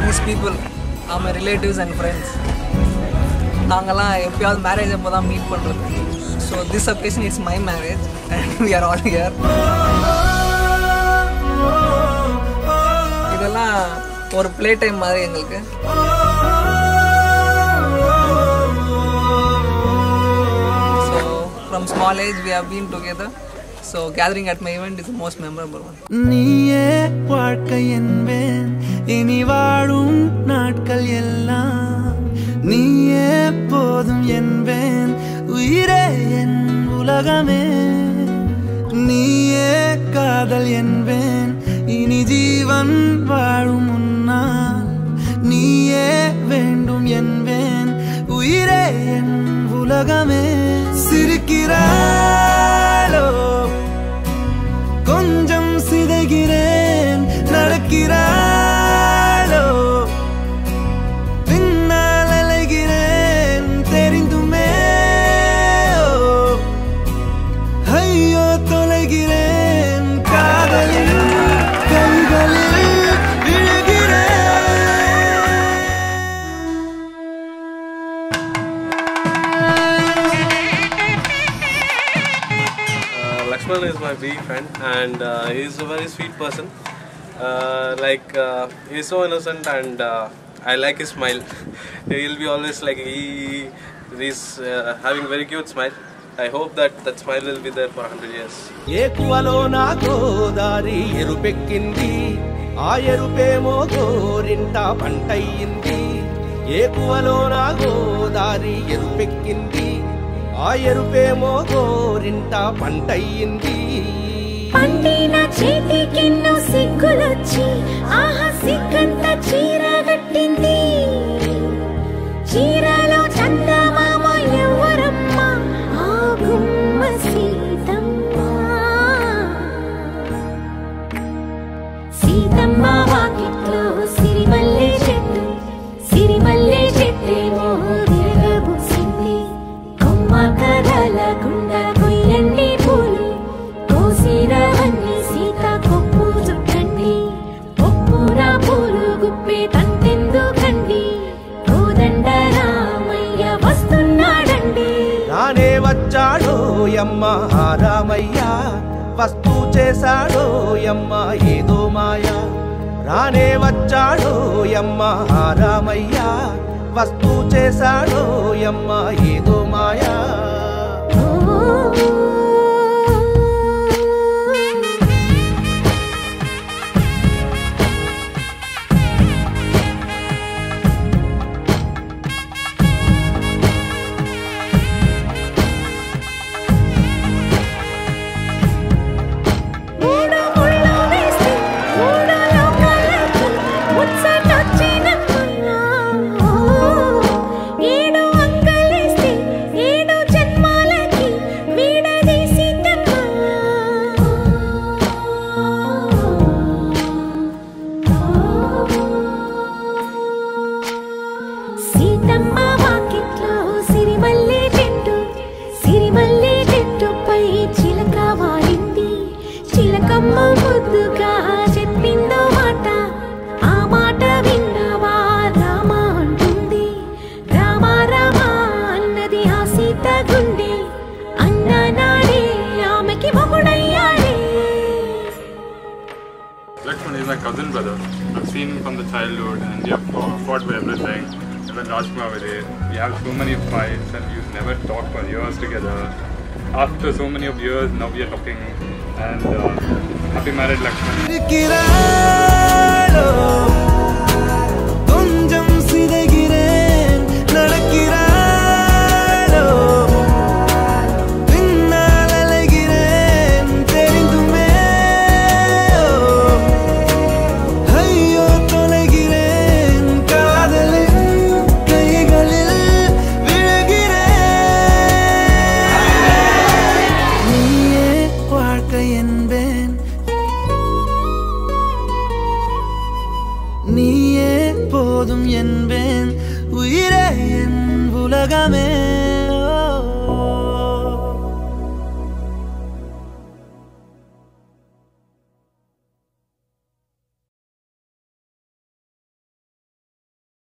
These people are my relatives and friends நாங்கள்லாம் எப்பயாவது marriage அப்போ தான் மீட் பண்ணுறது so this occasion it's my marriage and we are all here இதெல்லாம் ஒரு பிளே டைம் மாதிரி எங்களுக்கு. So from small age we have been together so gathering at my event is most memorable one நீயே வாழ்க்கை என்பேன். இனி வாழும் நாட்கள் எல்லாம் நீயே போதும் என்பேன். உயிரே என் உலகமே. நீயே காதல் என்பேன். இனி ஜீவன் வாழும் முன்னால் நீயே வேண்டும் என்பேன். உயிரே என் உலகமே. சிரிக்கிறார் Lakshman is my big friend and uh, he's a very sweet person. Uh, like uh, he's so innocent and uh, I like his smile. He'll be always like he he's uh, having very cute smile. I hope that that smile will be there for 100 years. ఏకువలో నా గోదారి ఎరుపెక్కింది ఆ ఎరుపేమో గోరింట పంటయ్యింది కువలో నా గోదారి ఎరుపెక్కింది ఆ ఎరుపేమో గోరింట పంటయింది పండిన చేతికెన్నో సిగ్గులొచ్చి రానే వచ్చాడో యమ్మ రామయ్య. వస్తూ చేశాడో యమ్మ ఏదో మాయ. రానే వచ్చాడో యమ్మ రామయ్య. వస్తూ చేశాడో యమ్మ ఏదో మాయా. Cousin brother. I've seen from the childhood and we have fought for everything. Even Rajkumar it. We have so many fights and we've never talked for years together. After so many of years, now we are talking and uh, happy married Lakshman. coming